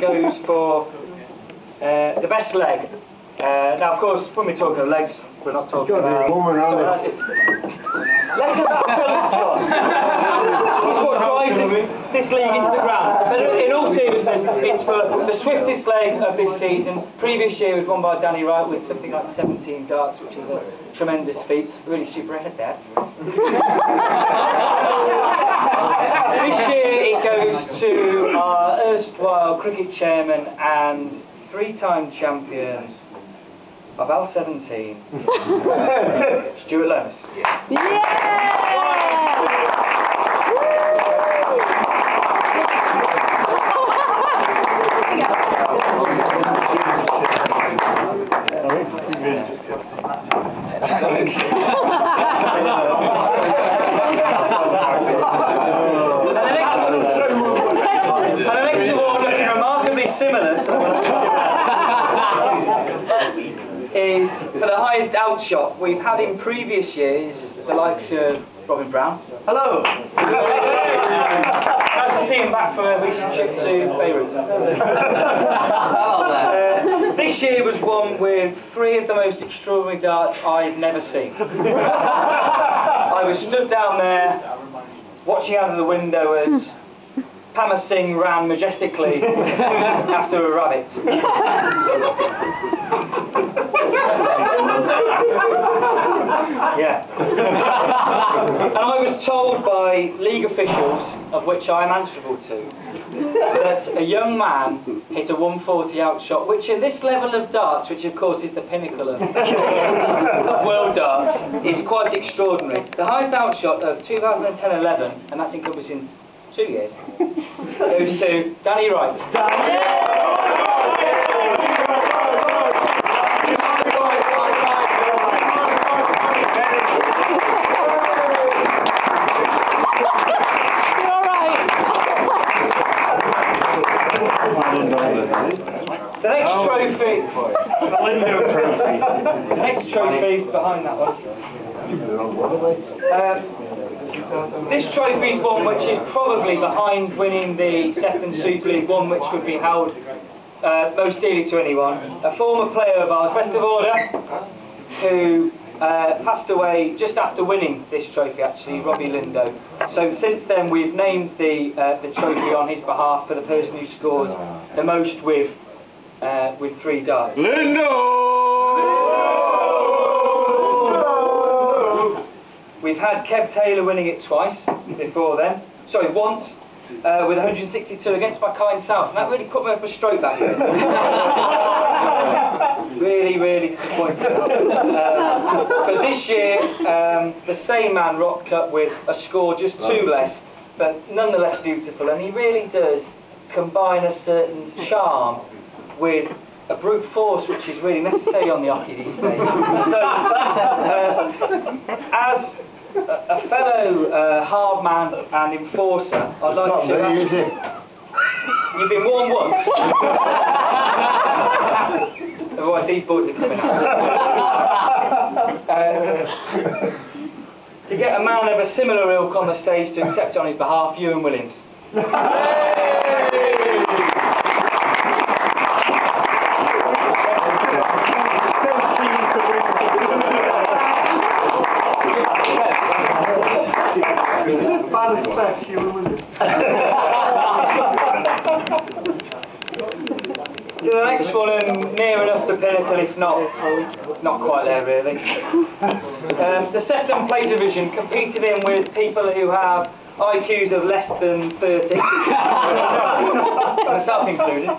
goes for uh, the best leg. Uh, now, of course, when we're talking of legs, we're not talking Gotta be about. a woman, aren't Sorry, it? that's it. Less about Philip John. This is what drives this, this league into the ground. But in all seriousness, it's for the swiftest leg of this season. Previous year was won by Danny Wright with something like 17 darts, which is a tremendous feat. Really super ahead there. this year it goes to our erstwhile cricket chairman and three-time champion of L17, Stuart Lomas. And the next one, and the next award looking remarkably similar to the one is for the highest outshot. We've had in previous years the likes of Robin Brown. Hello. nice to see him back from a recent trip to Beirut. Uh, this year was one with three of the most extraordinary darts I've never seen. I was stood down there watching out of the window as Pama Singh ran majestically after a rabbit. yeah. and I was told by league officials, of which I am answerable to, that a young man hit a 140 outshot, which in this level of darts, which of course is the pinnacle of, of world darts, is quite extraordinary. The highest outshot of 2010-11, and that's encompassing two years, goes to Danny Wright. The next trophy, the next trophy behind that one. Um, this trophy is one which is probably behind winning the second Super League, one which would be held uh, most dearly to anyone. A former player of ours, best of order, who uh, passed away just after winning this trophy actually, Robbie Lindo. So since then we've named the, uh, the trophy on his behalf for the person who scores the most with, uh, with three darts. We've had Kev Taylor winning it twice before then. Sorry, once. Uh, with 162 against my kind self, and that really put me up a stroke that year. really, really disappointed. Um, but this year, um, the same man rocked up with a score just two less, but nonetheless beautiful, and he really does combine a certain charm with a brute force which is really necessary on the oche these days. so, uh, as a, a fellow uh, hard man and enforcer, I'd like Not to me, ask, it? you've been warned once. Otherwise these boys are coming out. Uh, to get a man of a similar ilk on the stage to accept on his behalf, Ewan Williams. near enough the pinnacle, if not, not quite there really. Um, the second play division competed in with people who have IQs of less than 30, myself included.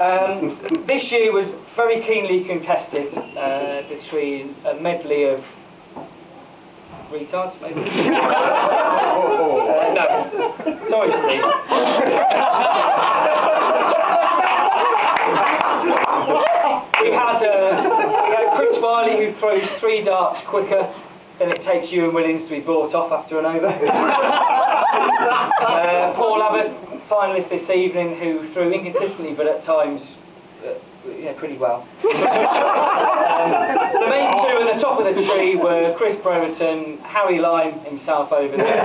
Um, this year was very keenly contested uh, between a medley of retards, maybe. Uh, no, sorry, Steve. we had uh, we had Chris Wiley who throws three darts quicker than it takes Ewan Williams to be brought off after an over. uh, Paul Abbott, finalist this evening, who threw inconsistently but at times uh, yeah, pretty well. um, the main two at the top of the tree were Chris Brereton, Harry Lime himself over there.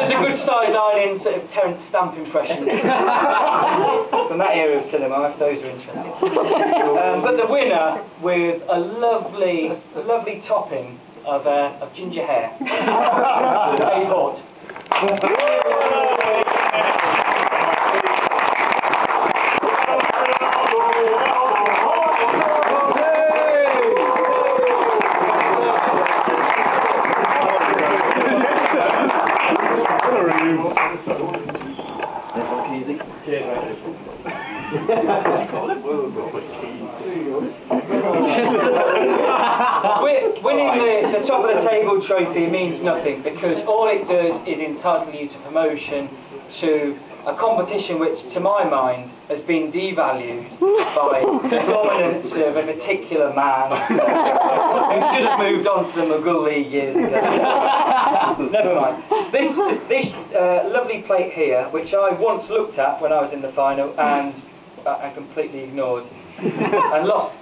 There's a good sideline in sort of Terence Stamp impressions from that era of cinema, if those are interested. Um, but the winner with a lovely, lovely topping of, uh, of ginger hair. Winning the, the top of the table trophy means nothing because all it does is entitle you to promotion to a competition which, to my mind, has been devalued by the dominance of a particular man who should have moved on to the Mughal League years ago. Never mind. This, this uh, lovely plate here, which I once looked at when I was in the final and uh, I completely ignored and lost,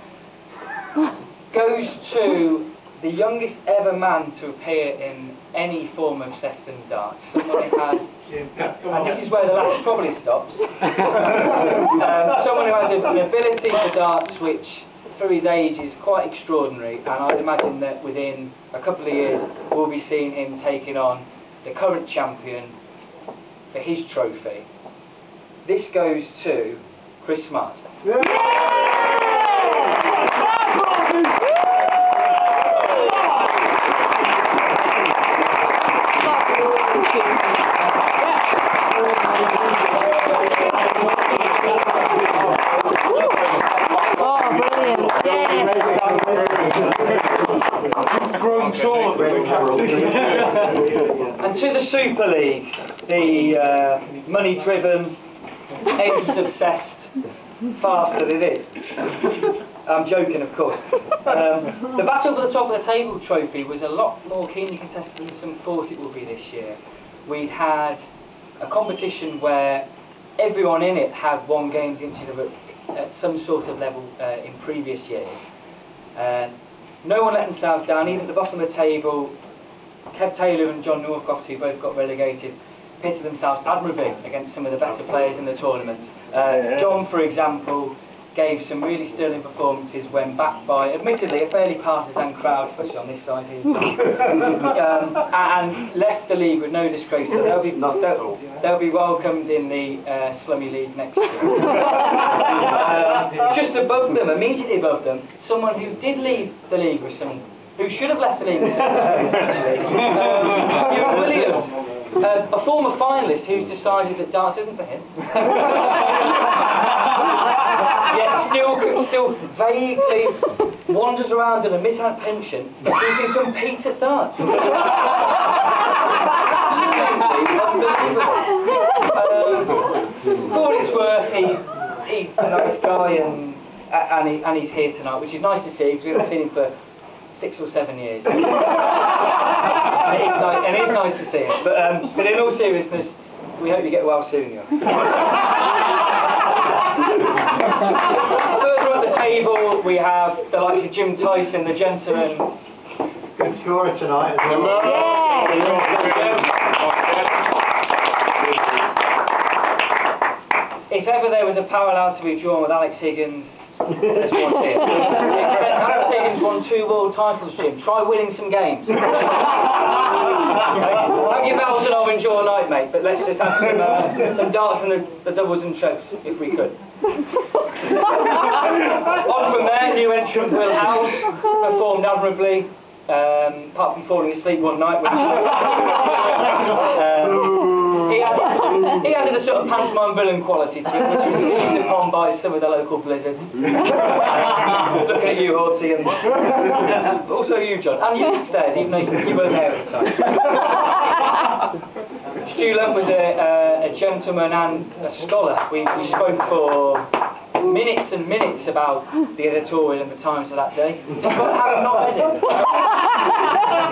goes to the youngest ever man to appear in any form of Sefton darts. Someone who has, and this is where the laugh probably stops, um, someone who has an ability for darts which, for his age, is quite extraordinary, and I'd imagine that within a couple of years we'll be seeing him taking on the current champion for his trophy. This goes to Chris Smart. Oh, brilliant. And to the Super League, the uh, money-driven, AIDS-obsessed bastard it is. I'm joking, of course. Um, the battle for the top of the table trophy was a lot more keenly contested than some thought it would be this year. We'd had a competition where everyone in it had won games into the at some sort of level uh, in previous years. Uh, no one let themselves down, even at the bottom of the table. Kev Taylor and John Northcroft, who both got relegated, pitted themselves admirably against some of the better players in the tournament. Uh, John, for example, gave some really sterling performances when backed by, admittedly, a fairly partisan crowd, especially on this side here, um, and left the league with no disgrace. So they'll be, they'll, they'll be welcomed in the uh, slummy league next year. um, just above them, immediately above them, someone who did leave the league with some, who should have left the league with some actually, um, Williams. A former finalist who's decided that darts isn't for him. Yet still, still vaguely wanders around in a mishap pension who can compete at darts. Um, for it's worth, he, he's a nice guy and, and, he, and he's here tonight, which is nice to see because we haven't seen him for six or seven years. and, it is nice, and it is nice to see him. But, um, but in all seriousness, we hope you get well soon, Jan. Further up the table, we have the likes of Jim Tyson, the gentleman. Good scorer tonight as well. If ever there was a parallel to be drawn with Alex Higgins, there's one. Except Alex Higgins won two world titles, Jim. Try winning some games. Have your bells and I'll enjoy a night, mate. But let's just have some, uh, some darts and the, the doubles and trebles, if we could. On from there, new entrant Will House performed admirably, um, apart from falling asleep one night. Which, pantomime villain quality to it, which was seized upon by some of the local blizzards. Looking at you, Horty, and also you, John, and you upstairs, even though you weren't there at the time. Stu Lunt was a, uh, a gentleman and a scholar. We, we spoke for minutes and minutes about the editorial and the Times of that day, despite having not read it.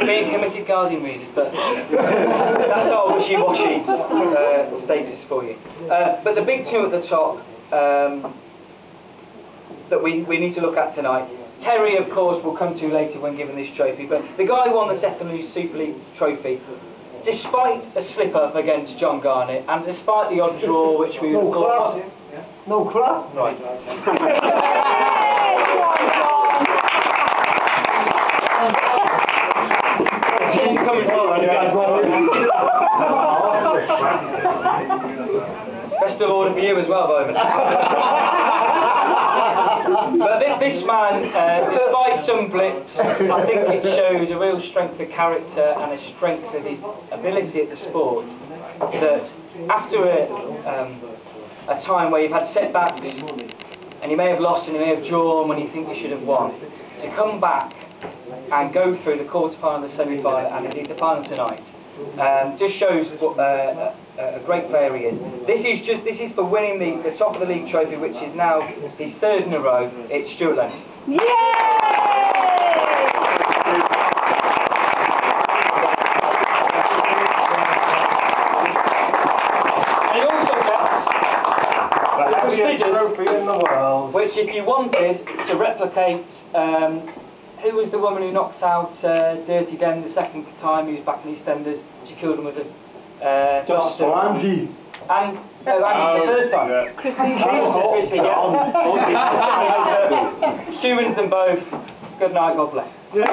Being committed Guardian readers, but that's our wishy-washy uh, status for you. Uh, but the big two at the top, um, that we, we need to look at tonight. Terry, of course, will come to later when given this trophy, but the guy who won the second Super League trophy, despite a slip-up against John Garnett, and despite the odd draw, which we would have clap. No clap. Right. See you coming forward again. Best of order for you as well, Bowman. but this, this man, uh, despite some blips, I think it shows a real strength of character and a strength of his ability at the sport. That after a, um, a time where you've had setbacks and you may have lost and you may have drawn when you think you should have won, to come back and go through the quarter-final, the semi-final, and indeed the final tonight, um, just shows what uh, a, great player he is. This is just this is for winning the, the top of the league trophy, which is now his third in a row. It's Stuart Lennox. And he also gets The heaviest in the world. which if you wanted to replicate, um, who was the woman who knocked out uh, Dirty Den the second time he was back in EastEnders? She killed him with a uh, duster. Oh, Angie. And uh, Angie the first time. Christine Oh, Christy, yeah. Stu wins them both. Good night, God bless. Well,